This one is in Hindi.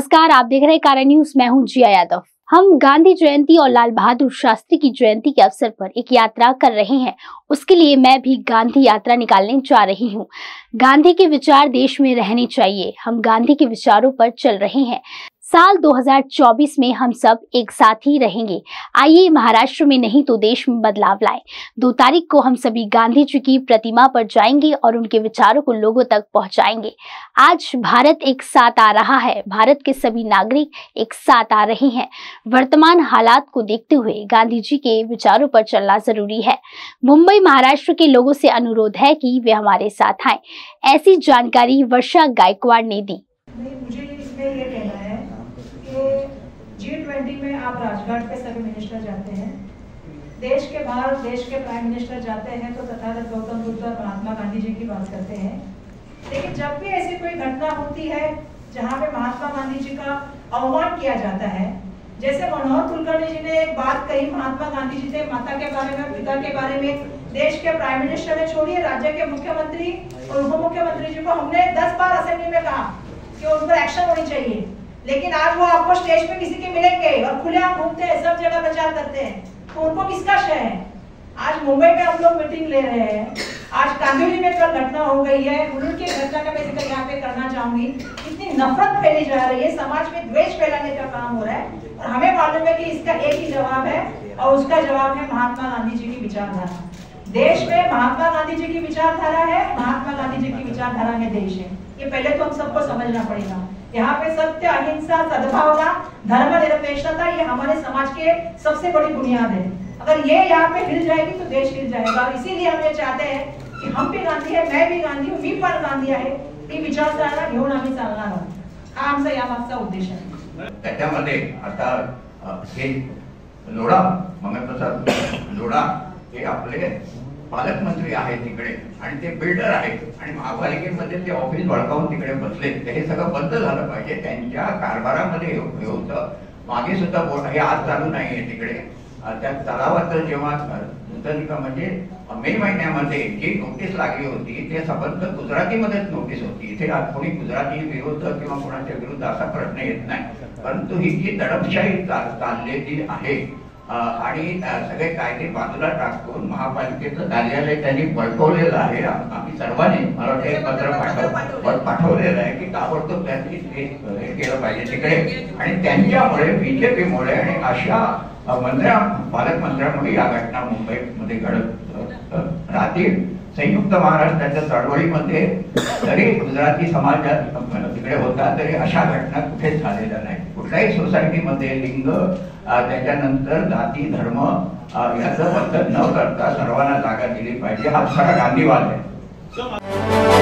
नमस्कार, आप देख रहे हैं कारण न्यूज़। मैं हूँ जिया यादव। हम गांधी जयंती और लाल बहादुर शास्त्री की जयंती के अवसर पर एक यात्रा कर रहे हैं। उसके लिए मैं भी गांधी यात्रा निकालने जा रही हूँ। गांधी के विचार देश में रहने चाहिए। हम गांधी के विचारों पर चल रहे हैं। साल 2024 में हम सब एक साथ ही रहेंगे। आइए महाराष्ट्र में नहीं तो देश में बदलाव लाएँ। दो तारीख को हम सभी गांधी जी की प्रतिमा पर जाएँगे और उनके विचारों को लोगों तक पहुंचाएँगे। आज भारत एक साथ आ रहा है। भारत के सभी नागरिक एक साथ आ रहे हैं। वर्तमान हालात को देखते हुए गांधी जी के विचारों पर चलना ज़रूरी है। मुंबई महाराष्ट्र के लोगों से अनुरोध है कि वे हमारे साथ आए। ऐसी जानकारी वर्षा गायकवाड़ ने दी। मुझे इसमें कहना है में आप राजघाट पे सभी मिनिस्टर जाते हैं। देश के बाहर देश के प्राइम मिनिस्टर जाते हैं तो तथागत गौतम बुद्ध और महात्मा गांधी जी की बात करते हैं। लेकिन जब भी ऐसी कोई घटना होती है, जहाँ पे महात्मा गांधी जी का अवमान किया जाता है, जैसे मनोहर कुलकर्णी जी ने एक बात कही, महात्मा गांधी जी से माता के बारे में, पिता के बारे में, देश के प्राइम मिनिस्टर ने छोड़िए राज्य के मुख्यमंत्री और उप मुख्यमंत्री जी को हमने दस बार असेंबली में कहा कि उन पर एक्शन होनी चाहिए। लेकिन आज वो आपको स्टेज पे किसी के मिलेंगे और खुले आप घूमते हैं, सब जगह प्रचार करते हैं। तो उनको किसका शय है? आज मुंबई में हम लोग मीटिंग ले रहे हैं। आज कांदिवली में कल घटना हो गई है। मुलुंड की घटना का मैं यहाँ पे करना चाहूँगी। इतनी नफरत फैली जा रही है। समाज में द्वेष फैलाने का काम हो रहा है। और हमें मालूम है कि इसका एक ही जवाब है और उसका जवाब है महात्मा गांधी जी की विचारधारा। देश में महात्मा गांधी जी की विचारधारा है, महात्मा गांधी जी की विचारधारा में देश है ये पहले तो हम सबको समझना पड़ेगा। यहाँ पे सत्य, अहिंसा, सद्भावना, धर्म निरपेक्षता, ये हमारे समाज के सबसे बड़ी बुनियाद है। अगर ये यहाँ पे हिल जाएगी तो देश हिल जाएगा। और इसीलिए हम ये चाहते हैं कि हम भी गांधी है, मैं भी गांधी हूँ, मी पण गांधी ही विचारधारा घेऊन आम्ही चालणार आहोत। हा आमचा यामागचा उद्देश आहे. त्याच्यामध्ये आता हे लोढा मगप्रसाद लोढा हे आपले पालकमंत्री आहेत तिकडे आणि ते बिल्डर आहेत आणि महापालिकेमध्ये ते ऑफिस बळकावून तिकडे बसले. हे सगळं बंद झालं पाहिजे. त्यांच्या कारभारामध्ये हे होतं. मागे सुद्धा बोट हे आज चालू नाहीये तिकडे. त्या तलावाचं जेव्हा नूतनिका म्हणजे मे महिन्यामध्ये जी नोटीस लागली होती ते संबंध गुजरातीमध्येच नोटीस होती. इथे आज कोणी गुजराती विरुद्ध किंवा कोणाच्या विरुद्ध असा प्रश्न येत नाही. परंतु ही जी दडपशाही चाललेली आहे आणि सगळे कायदे बाजूला टाकून महापालिकेचं कार्यालय त्यांनी बळकवलेलं आहे. आम- आम्ही सर्वांनी मला वाटतं एक पत्र पाठव पाठवलेलं आहे की ताबडतोब त्यांनी ते हे केलं पाहिजे तिकडे. आणि त्यांच्यामुळे बीजेपीमुळे आणि अशा मंत्र्या पालकमंत्र्यामुळे या घटना मुंबईमध्ये घडत राहतील. संयुक्त महाराष्ट्राच्या चळवळीमध्ये जरी गुजराती समाजात अ, होता तरी अशा घटना कुठेच झालेल्या नाही कुठल्याही सोसायटीमध्ये लिंग त्याच्यानंतर जाती धर्म याचं बंधन न करता सर्वांना जागा दिली पाहिजे. हा खरा गांधीवाद आहे.